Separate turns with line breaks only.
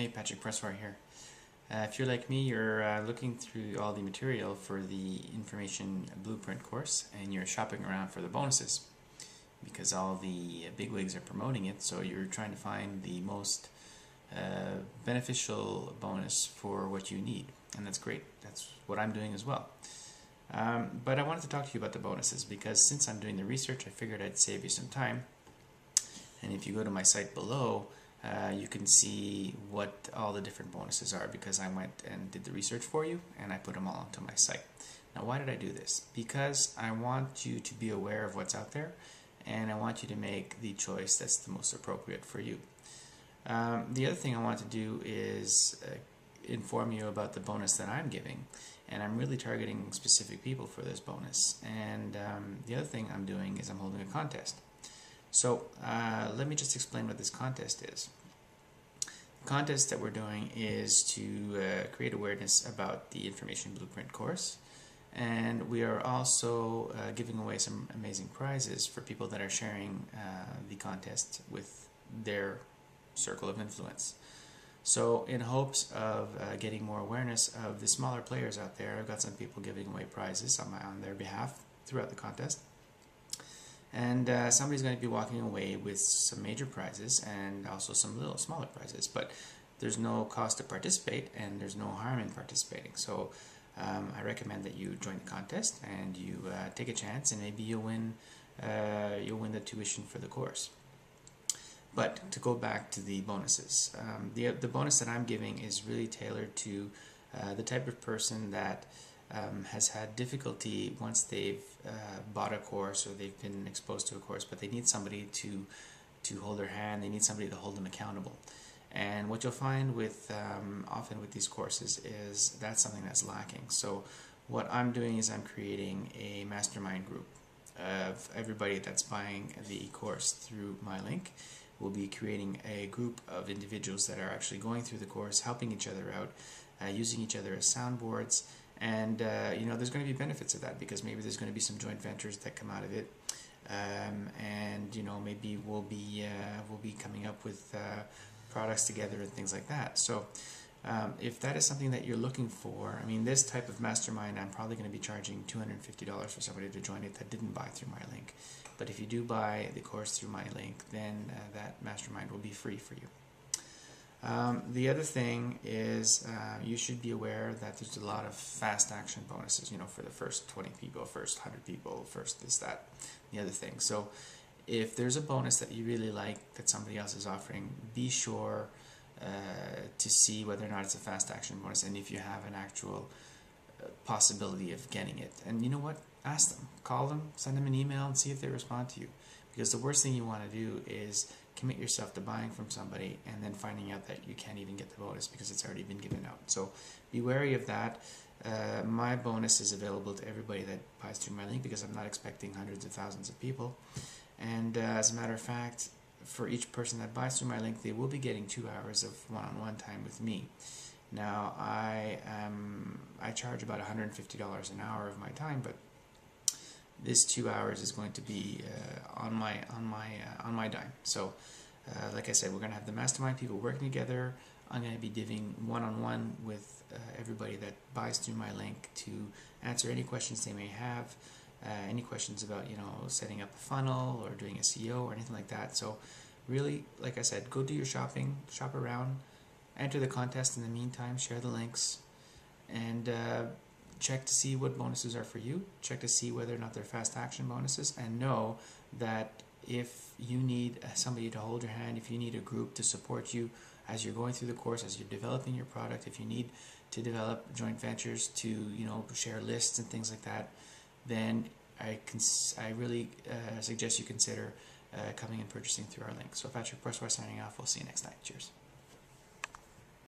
Hey, Patrick Presswire here. Uh, if you're like me, you're uh, looking through all the material for the information blueprint course and you're shopping around for the bonuses because all the bigwigs are promoting it, so you're trying to find the most uh, beneficial bonus for what you need, and that's great. That's what I'm doing as well. Um, but I wanted to talk to you about the bonuses because since I'm doing the research, I figured I'd save you some time. And if you go to my site below, uh, you can see what all the different bonuses are because I went and did the research for you and I put them all onto my site. Now why did I do this? Because I want you to be aware of what's out there and I want you to make the choice that's the most appropriate for you. Um, the other thing I want to do is uh, inform you about the bonus that I'm giving and I'm really targeting specific people for this bonus and um, the other thing I'm doing is I'm holding a contest. So uh, let me just explain what this contest is. The contest that we're doing is to uh, create awareness about the Information Blueprint course and we are also uh, giving away some amazing prizes for people that are sharing uh, the contest with their circle of influence. So in hopes of uh, getting more awareness of the smaller players out there, I've got some people giving away prizes on, my, on their behalf throughout the contest and uh, somebody's going to be walking away with some major prizes and also some little smaller prizes but there's no cost to participate and there's no harm in participating. So um, I recommend that you join the contest and you uh, take a chance and maybe you'll win uh, you'll win the tuition for the course. But to go back to the bonuses um, the, the bonus that I'm giving is really tailored to uh, the type of person that um, has had difficulty once they've uh, bought a course or they've been exposed to a course, but they need somebody to to hold their hand. They need somebody to hold them accountable. And what you'll find with um, often with these courses is that's something that's lacking. So what I'm doing is I'm creating a mastermind group of everybody that's buying the course through my link. We'll be creating a group of individuals that are actually going through the course, helping each other out, uh, using each other as soundboards, and uh, you know there's going to be benefits of that because maybe there's going to be some joint ventures that come out of it. Um, and you know maybe we'll be uh, we'll be coming up with uh, products together and things like that. So um, if that is something that you're looking for I mean this type of mastermind I'm probably going to be charging $250 for somebody to join it that didn't buy through my link but if you do buy the course through my link then uh, that mastermind will be free for you um, the other thing is uh, you should be aware that there's a lot of fast action bonuses, you know, for the first 20 people, first 100 people, first this, that, the other thing. So if there's a bonus that you really like that somebody else is offering, be sure uh, to see whether or not it's a fast action bonus and if you have an actual uh, possibility of getting it. And you know what? Ask them, call them, send them an email and see if they respond to you. Because the worst thing you want to do is commit yourself to buying from somebody and then finding out that you can't even get the bonus because it's already been given out. So be wary of that. Uh, my bonus is available to everybody that buys through my link because I'm not expecting hundreds of thousands of people. And uh, as a matter of fact, for each person that buys through my link, they will be getting two hours of one-on-one -on -one time with me. Now, I am I charge about $150 an hour of my time, but this two hours is going to be uh, on my on my uh, on my dime. So, uh, like I said, we're going to have the mastermind people working together. I'm going to be giving one-on-one with uh, everybody that buys through my link to answer any questions they may have, uh, any questions about you know setting up a funnel or doing a SEO or anything like that. So, really, like I said, go do your shopping, shop around, enter the contest in the meantime, share the links, and uh, check to see what bonuses are for you, check to see whether or not they're fast action bonuses, and know that if you need somebody to hold your hand, if you need a group to support you as you're going through the course, as you're developing your product, if you need to develop joint ventures to you know share lists and things like that, then I cons- I really uh, suggest you consider uh, coming and purchasing through our link. So Patrick Presswire signing off. We'll see you next night. Cheers.